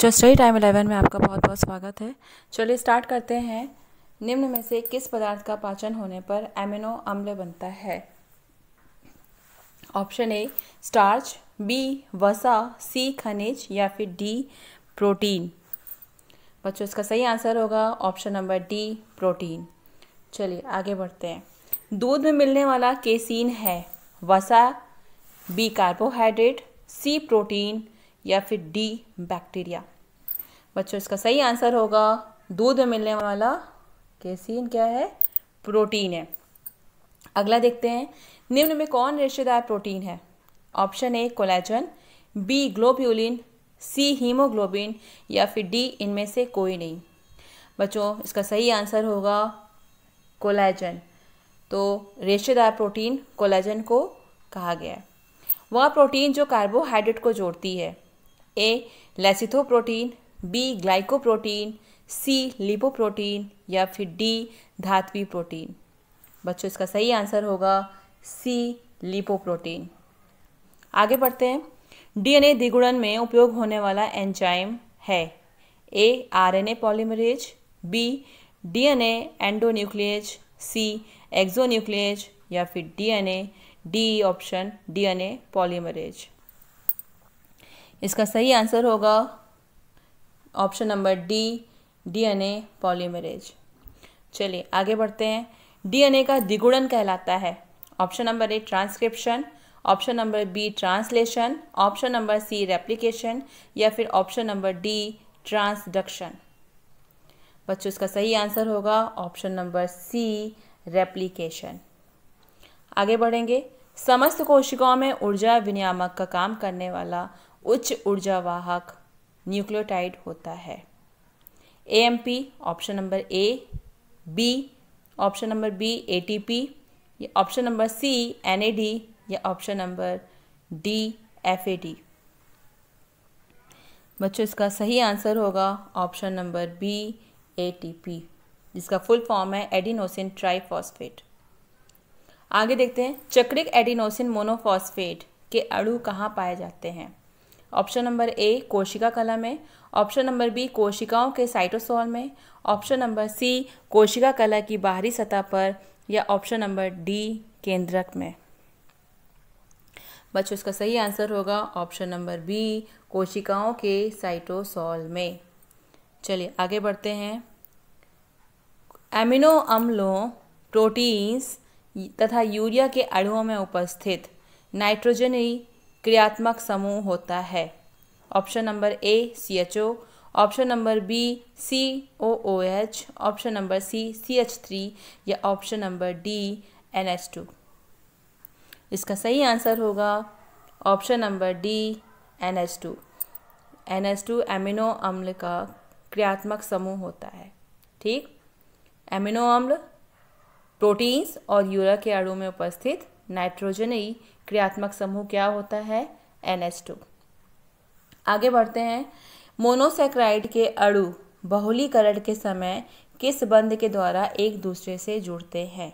जो study time eleven में आपका बहुत बहुत स्वागत है। चलिए स्टार्ट करते हैं। निम्न में से किस पदार्थ का पाचन होने पर एमिनो अम्ल बनता है? ऑप्शन ए स्टार्च बी वसा सी खनिज, या फिर डी प्रोटीन बच्चों, इसका सही आंसर होगा। ऑप्शन नंबर डी प्रोटीन चलिए आगे बढ़ते हैं। दूध में मिलने वाला केसीन है। वसा बी कार्बोहाइड्रेट सी प्रोटीन या फिर डी बैक्टीरिया बच्चों, इसका सही आंसर होगा, दूध में मिलने वाला केसीन क्या है? प्रोटीन है। अगला देखते हैं, निम्न में कौन रेशेदार प्रोटीन है? Option A, collagen B globulin C haemoglobin या फिर डी इनमें से कोई नहीं। बच्चों, इसका सही आंसर होगा कोलेजन। तो रेशेदार प्रोटीन कोलेजन को कहा गया है। वह प्रोटीन जो कार्बोहाइड्रेट को जोड़ती है, A lecithoprotein, B glycoprotein, C lipoprotein या फिर डी धात्वी प्रोटीन बच्चों, इसका सही आंसर होगा सी लिपोप्रोटीन। आगे बढ़ते हैं। डीएनए द्विगुणन में उपयोग होने वाला एंजाइम है, A RNA polymerase, B DNA, endonuclease, C, exonuclease या फिर DNA, D option, DNA, polymerase. इसका सही आंसर होगा option number D, DNA, polymerase. चलिए, आगे बढ़ते हैं। डीएनए का द्विगुणन कहलाता है। Option number A, transcription, option number B, translation, option number C, replication या फिर ऑप्शन नंबर डी, ट्रांसडक्शन। बच्चों, इसका सही आंसर होगा ऑप्शन नंबर सी, रेप्लीकेशन। आगे बढ़ेंगे। समस्त कोशिकाओं में ऊर्जा विनियामक का काम करने वाला उच्च ऊर्जा वाहक न्यूक्लियोटाइड होता है। A M P option number A B option number B A T P या option number C N A D या option number D F A D बच्चों, इसका सही आंसर होगा option number B A T जिसका full form है adenosine triphosphate आगे देखते हैं, चक्रिक एडिनोसिन मोनोफॉस्फेट के अणु कहाँ पाए जाते हैं? ऑप्शन नंबर ए कोशिका कला में. ऑप्शन नंबर बी कोशिकाओं के साइटोसोल में. ऑप्शन नंबर सी कोशिका कला की बाहरी सतह पर. या ऑप्शन नंबर डी केंद्रक में. बच्चों, इसका सही आंसर होगा ऑप्शन नंबर बी कोशिकाओं के साइटोसोल में. चलिए, आगे बढ़ते हैं। एमिनो अम्लों प्रोटीन्स तथा यूरिया के अणुओं में उपस्थित नाइट्रोजनी क्रियात्मक समूह होता है। Option number A C H O option number B C O O H option number C C H three या option number D N H two इसका सही आंसर होगा option number D N H two N H two amino अम्ल का क्रियात्मक समूह होता है, ठीक? एमिनो अम्ल प्रोटीन्स और यूरा के अणु में उपस्थित नाइट्रोजनी क्रियात्मक समूह क्या होता है? NH2 आगे बढ़ते हैं। मोनोसेक्राइड के अणु बहुलीकरण के समय किस बंध के द्वारा एक दूसरे से जुड़ते हैं?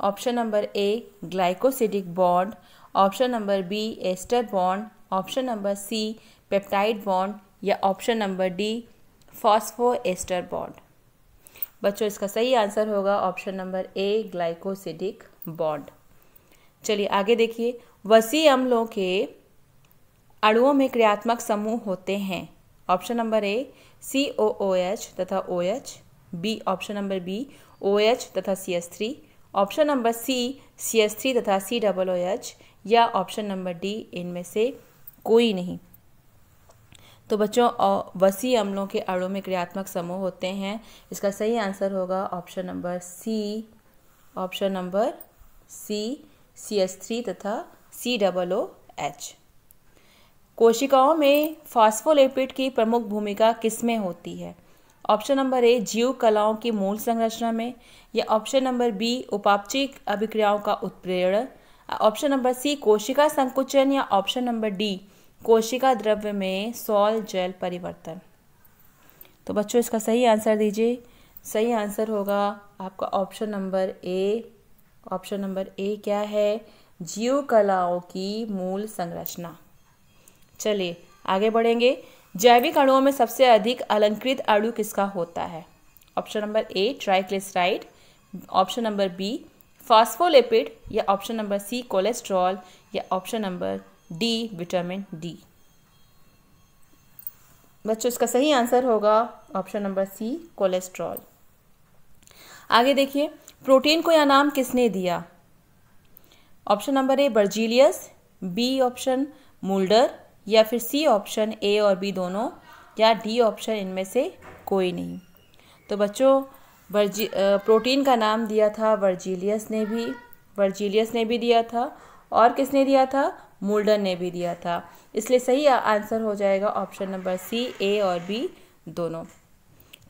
Option number A glycosidic bond option number B ester bond option number C peptide bond या option number D phospho ester bond बच्चों, इसका सही आंसर होगा option number A glycosidic bond चलिए, आगे देखिए। वसी अम्लों के अणुओं में क्रियात्मक समूह होते हैं। Option number A C O O H तथा O H B option number B O H तथा C S three option number C C S three तथा सी डबल ओ एच या ऑप्शन नंबर डी इनमें से कोई नहीं। तो बच्चों वसी अम्लों के अणु में क्रियात्मक समूह होते हैं। इसका सही आंसर होगा option number C option number C C S three तथा सी डबल ओ एच कोशिकाओं में फास्फोलिपिड की प्रमुख भूमिका किसमें होती है? ऑप्शन नंबर ए जीव कलाओं की मूल संरचना में। या ऑप्शन नंबर बी उपापचिक अभिक्रियाओं का उत्प्रेरण। ऑप्शन नंबर सी कोशिका संकुचन। या ऑप्शन नंबर डी कोशिका द्रव्य में सॉल जेल परिवर्तन। तो बच्चों, इसका सही आंसर दीजिए। सही आंसर होगा आपका option number A. Option number A क्या है? जीव कलाओं की मूल संरचना। चलिए, आगे बढ़ेंगे। जैविक अणुओं में सबसे अधिक अलंकृत अणु किसका होता है? Option number A, triglyceride. Option number B, phospholipid. या ऑप्शन नंबर सी, कोलेस्ट्रॉल। या option number D vitamin D बच्चों, इसका सही आंसर होगा ऑप्शन नंबर सी कोलेस्ट्रॉल आगे देखिए प्रोटीन को यह नाम किसने दिया? Option number A Berzelius B option Mulder या फिर सी ऑप्शन ए और बी दोनों, या डी ऑप्शन इनमें से कोई नहीं. तो बच्चों वर्जी प्रोटीन का नाम दिया था वर्जीलियस ने भी वर्जीलियस ने भी दिया था, और किसने दिया था? मुल्डर ने भी दिया था। इसलिए सही आंसर हो जाएगा ऑप्शन नंबर सी, ए और बी दोनों।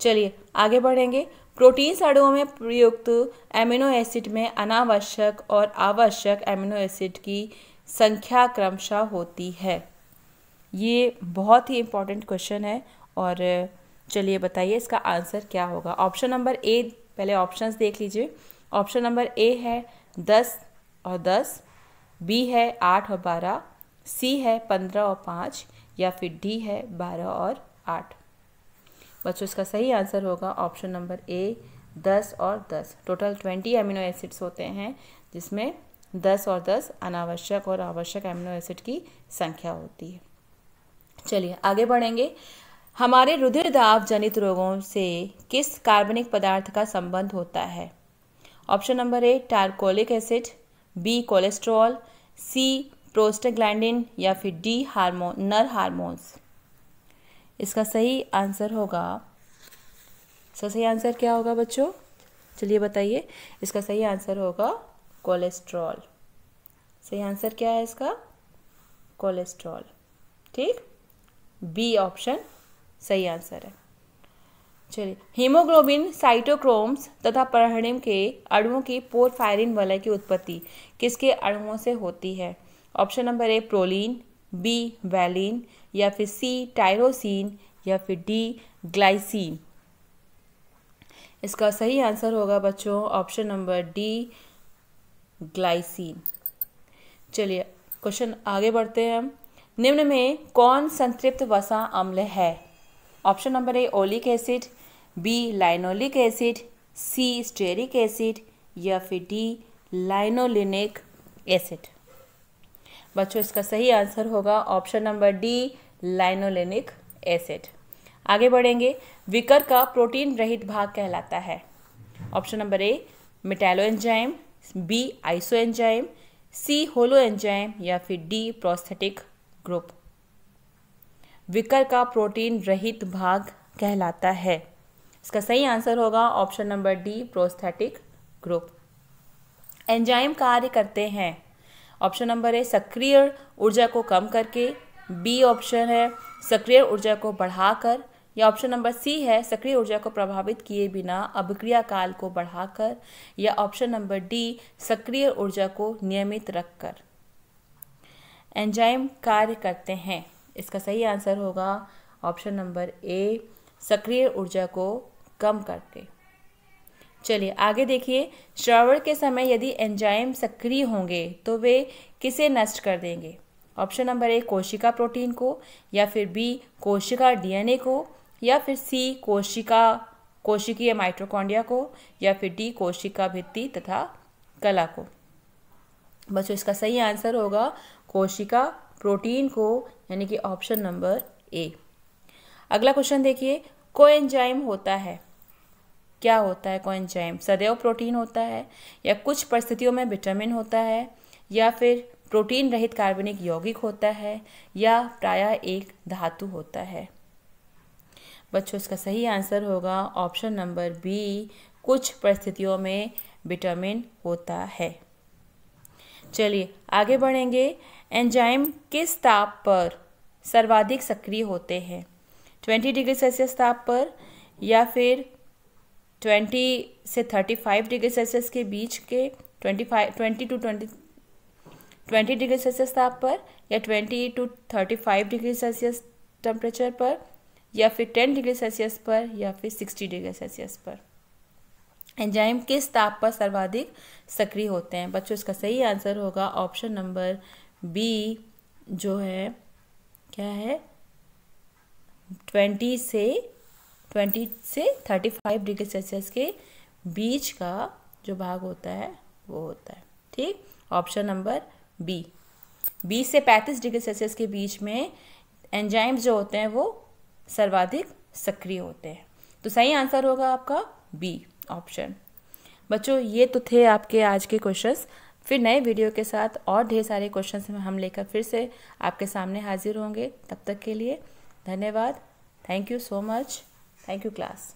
चलिए, आगे बढ़ेंगे। प्रोटीन अणुओं में प्रयुक्त एमिनो एसिड में अनावश्यक और आवश्यक एमिनो एसिड की संख्या क्रमशः होती है। ये बहुत ही इंपॉर्टेंट क्वेश्चन है और चलिए बताइए इसका आंसर क्या होगा। ऑप्शन नंबर ए, पहले ऑप्शंस देख लीजिए। ऑप्शन नंबर ए है दस और दस। बी है आठ और बारह, सी है पंद्रह और पाँच, या फिर डी है बारह और आठ। बच्चों, इसका सही आंसर होगा ऑप्शन नंबर ए, दस और दस। टोटल ट्वेंटी एमिनो एसिड्स होते हैं, जिसमें दस और दस अनावश्यक और आवश्यक एमिनो एसिड की संख्या होती है। चलिए, आगे बढ़ेंगे। हमारे रुधिर दाब जनित रोगों से किस कार्बनिक पदार्थ का संबंध होता है? Option number A, taurocholic acid B cholesterol C prostaglandin या फिर डी हार्मोन नर हार्मोन्स इसका सही आंसर होगा। इसका सही आंसर क्या होगा बच्चों? चलिए बताइए। इसका सही आंसर होगा कोलेस्ट्रॉल सही आंसर क्या है इसका? कोलेस्ट्रॉल ठीक? बी ऑप्शन सही आंसर है। चलिए। हीमोग्लोबिन, साइटोक्रोम्स तथा परहणिम के अणुओं की पोरफायरिन वलय की उत्पत्ति किसके अणुओं से होती है? Option number A, proline, B, valine, या फिर सी, टायरोसिन, या फिर डी, ग्लाइसिन। इसका सही आंसर होगा बच्चों, ऑप्शन नंबर डी, ग्लाइसिन। चलिए, क्वेश्चन आगे बढ़ते हैं हम। निम्न में कौन संतृप्त वसा अम्ल है? Option number A, oleic acid B linoleic acid C stearic acid या फिर डी लाइनोलिनिक एसिड बच्चों, इसका सही आंसर होगा option number D linolenic acid आगे बढ़ेंगे। विकर का प्रोटीन रहित भाग कहलाता है। Option number A metalloenzyme B isoenzyme C holoenzyme या फिर डी प्रोस्थेटिक ग्रुप विकर का प्रोटीन रहित भाग कहलाता है। इसका सही आंसर होगा option number D prosthetic group enzyme कार्य करते हैं। ऑप्शन नंबर ए, सक्रिय ऊर्जा को कम करके। बी ऑप्शन है, सक्रिय ऊर्जा को बढ़ाकर। या ऑप्शन नंबर सी है, सक्रिय ऊर्जा को प्रभावित किए बिना अभिक्रिया काल को बढ़ाकर। या ऑप्शन नंबर डी, सक्रिय ऊर्जा को नियमित रखकर। एंजाइम कार्य करते हैं। इसका सही आंसर होगा ऑप्शन नंबर ए सक्रिय ऊर्जा को कम करके चलिए, आगे देखिए। श्रावण के समय यदि एंजाइम सक्रिय होंगे तो वे किसे नष्ट कर देंगे? ऑप्शन नंबर ए, कोशिका प्रोटीन को, या फिर बी, कोशिका डीएनए को, या फिर सी, कोशिका, कोशिकीय माइट्रोकॉन्डिया को, या फिर डी, कोशिका भित्ति तथा कला को। बच्चों, इसका सही आंसर होगा कोशिका प्रोटीन को, यानी कि ऑप्शन नंबर ए। अगला क्वेश्चन देखिए कोएंजाइम होता है। क्या होता है कोएंजाइम सदैव प्रोटीन होता है या कुछ परिस्थितियों में विटामिन होता है या फिर प्रोटीन रहित कार्बनिक यौगिक होता है या प्रायः एक धातु होता है? बच्चों, इसका सही आंसर होगा ऑप्शन नंबर बी कुछ परिस्थितियों में विटामिन होता है। चलिए, आगे बढ़ेंगे। एंजाइम किस ताप पर सर्वाधिक सक्रिय होते हैं? 20 डिग्री सेल्सियस ताप पर या फिर 20 से 35 डिग्री सेल्सियस के बीच के 25 20 टू 20 20 डिग्री सेल्सियस ताप पर या 20 टू 35 डिग्री सेल्सियस टेम्परेचर पर या फिर 10 डिग्री सेल्सियस पर या फिर 60 डिग्री सेल्सियस पर। एंजाइम किस ताप पर सर्वाधिक सक्रिय होते हैं? बच्चों, इसका सही आंसर होगा ऑप्शन नंबर बी, जो है, क्या है? ट्वेंटी से ट्वेंटी से थर्टी फाइव डिग्री सेल्सियस के बीच का जो भाग होता है, वो होता है। ठीक? Option number B. बीस से पैंतीस डिग्री सेल्सियस के बीच में एंजाइम्स जो होते हैं, वो सर्वाधिक सक्रिय होते हैं। तो सही आंसर होगा आपका बी ऑप्शन। बच्चों, ये तो थे आपके आज के क्वेश्चंस। फिर नए वीडियो के साथ और ढेर सारे क्वेश्चंस हम लेकर फिर से आपके सामने हाजिर होंगे। तब तक के लिए धन्यवाद. Thank you so much thank you class